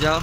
जाओ।